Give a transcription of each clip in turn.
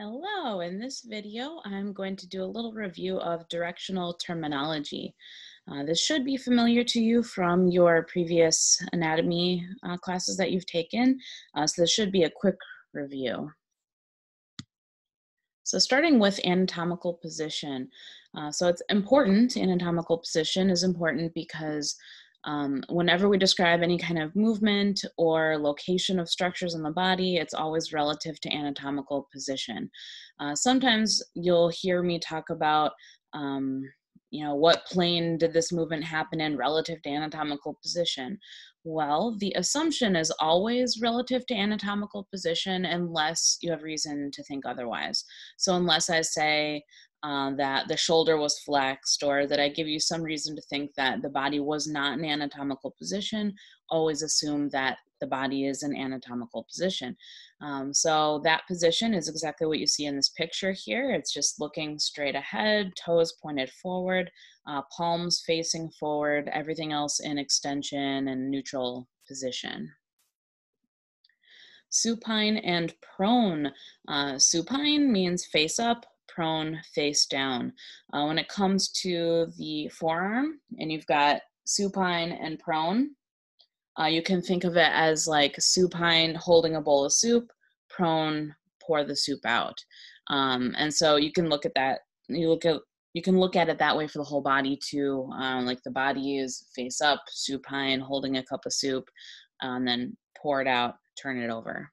Hello, in this video I'm going to do a little review of directional terminology. Uh, this should be familiar to you from your previous anatomy uh, classes that you've taken, uh, so this should be a quick review. So starting with anatomical position. Uh, so it's important, anatomical position is important because um, whenever we describe any kind of movement or location of structures in the body, it's always relative to anatomical position. Uh, sometimes you'll hear me talk about, um, you know, what plane did this movement happen in relative to anatomical position? Well, the assumption is always relative to anatomical position unless you have reason to think otherwise. So unless I say, uh, that the shoulder was flexed or that I give you some reason to think that the body was not in anatomical position, always assume that the body is in anatomical position. Um, so that position is exactly what you see in this picture here. It's just looking straight ahead, toes pointed forward, uh, palms facing forward, everything else in extension and neutral position supine and prone. Uh, supine means face up, prone, face down. Uh, when it comes to the forearm, and you've got supine and prone, uh, you can think of it as like supine holding a bowl of soup, prone pour the soup out. Um, and so you can look at that. You look at you can look at it that way for the whole body too. Um, like the body is face up, supine, holding a cup of soup, and then pour it out, turn it over.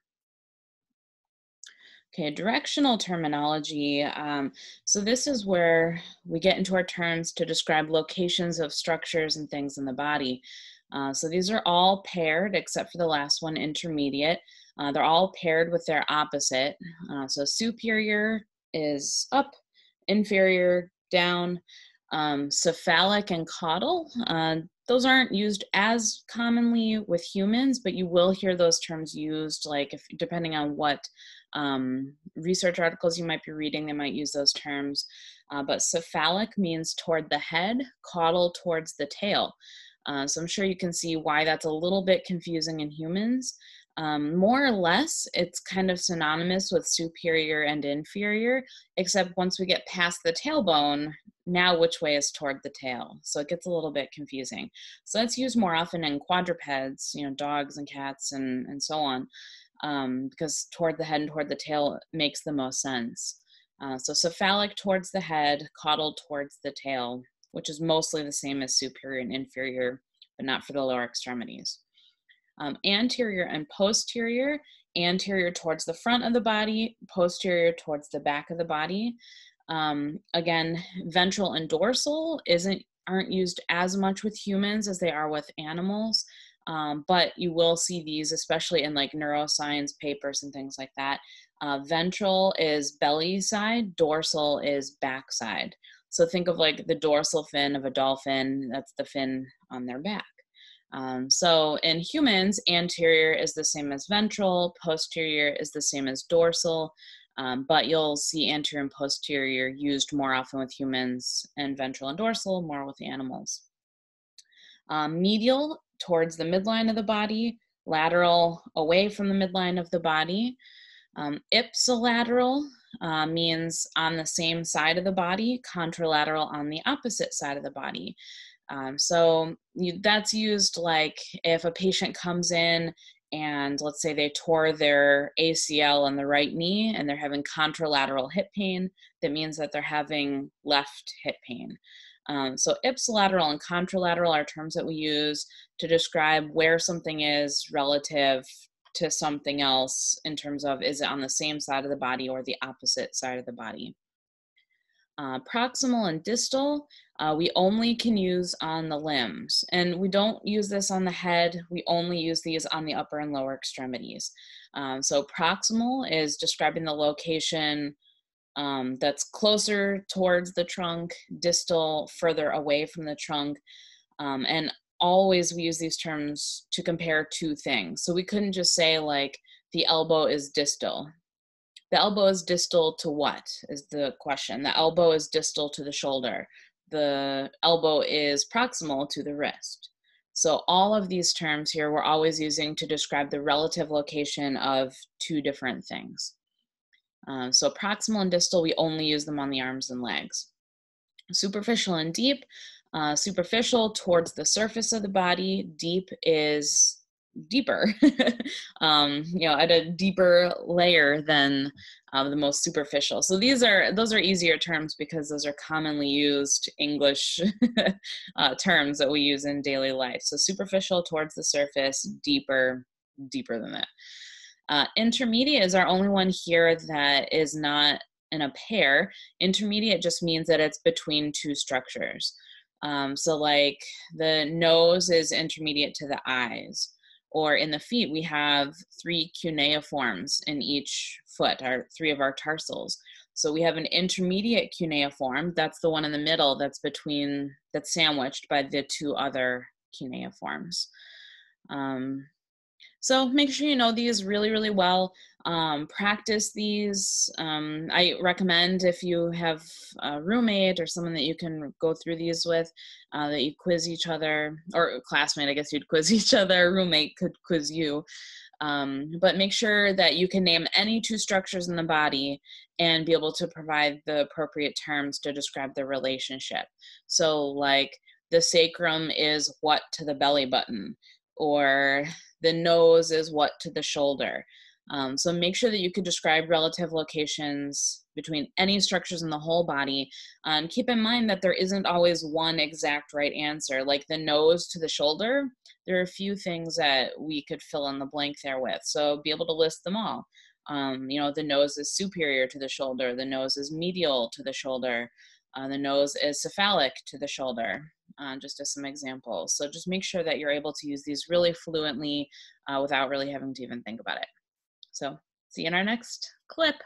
Okay, directional terminology. Um, so this is where we get into our terms to describe locations of structures and things in the body. Uh, so these are all paired except for the last one, intermediate. Uh, they're all paired with their opposite. Uh, so superior is up, inferior down. Um, cephalic and caudal, uh, those aren't used as commonly with humans, but you will hear those terms used, like if depending on what um, research articles you might be reading, they might use those terms. Uh, but cephalic means toward the head, caudal towards the tail. Uh, so I'm sure you can see why that's a little bit confusing in humans. Um, more or less, it's kind of synonymous with superior and inferior, except once we get past the tailbone, now which way is toward the tail. So it gets a little bit confusing. So that's used more often in quadrupeds, you know, dogs and cats and, and so on um, because toward the head and toward the tail makes the most sense. Uh, so cephalic towards the head, caudal towards the tail, which is mostly the same as superior and inferior, but not for the lower extremities. Um, anterior and posterior, anterior towards the front of the body, posterior towards the back of the body. Um, again, ventral and dorsal isn't aren't used as much with humans as they are with animals. Um, but you will see these, especially in like neuroscience papers and things like that. Uh, ventral is belly side, dorsal is back side. So think of like the dorsal fin of a dolphin, that's the fin on their back. Um, so in humans, anterior is the same as ventral, posterior is the same as dorsal, um, but you'll see anterior and posterior used more often with humans and ventral and dorsal more with animals. Um, medial towards the midline of the body, lateral away from the midline of the body. Um, ipsilateral uh, means on the same side of the body, contralateral on the opposite side of the body. Um, so you, that's used like if a patient comes in and let's say they tore their ACL on the right knee and they're having contralateral hip pain, that means that they're having left hip pain. Um, so ipsilateral and contralateral are terms that we use to describe where something is relative to something else in terms of is it on the same side of the body or the opposite side of the body. Uh, proximal and distal, uh, we only can use on the limbs. And we don't use this on the head, we only use these on the upper and lower extremities. Um, so proximal is describing the location um, that's closer towards the trunk, distal further away from the trunk. Um, and always we use these terms to compare two things. So we couldn't just say like the elbow is distal. The elbow is distal to what is the question. The elbow is distal to the shoulder. The elbow is proximal to the wrist. So all of these terms here we're always using to describe the relative location of two different things. Um, so proximal and distal, we only use them on the arms and legs. Superficial and deep, uh, superficial towards the surface of the body, deep is deeper, um, you know, at a deeper layer than uh, the most superficial. So these are those are easier terms because those are commonly used English uh, terms that we use in daily life. So superficial towards the surface, deeper, deeper than that. Uh, intermediate is our only one here that is not in a pair. Intermediate just means that it's between two structures. Um, so, like the nose is intermediate to the eyes, or in the feet, we have three cuneiforms in each foot, our three of our tarsals. So we have an intermediate cuneiform. That's the one in the middle. That's between that's sandwiched by the two other cuneiforms. Um, so make sure you know these really, really well. Um, practice these. Um, I recommend if you have a roommate or someone that you can go through these with, uh, that you quiz each other, or classmate, I guess you'd quiz each other, roommate could quiz you. Um, but make sure that you can name any two structures in the body and be able to provide the appropriate terms to describe the relationship. So, like the sacrum is what to the belly button, or the nose is what to the shoulder. Um, so make sure that you can describe relative locations between any structures in the whole body. And keep in mind that there isn't always one exact right answer. Like the nose to the shoulder, there are a few things that we could fill in the blank there with. So be able to list them all. Um, you know, the nose is superior to the shoulder, the nose is medial to the shoulder, uh, the nose is cephalic to the shoulder uh, just as some examples. So just make sure that you're able to use these really fluently uh, without really having to even think about it. So see you in our next clip.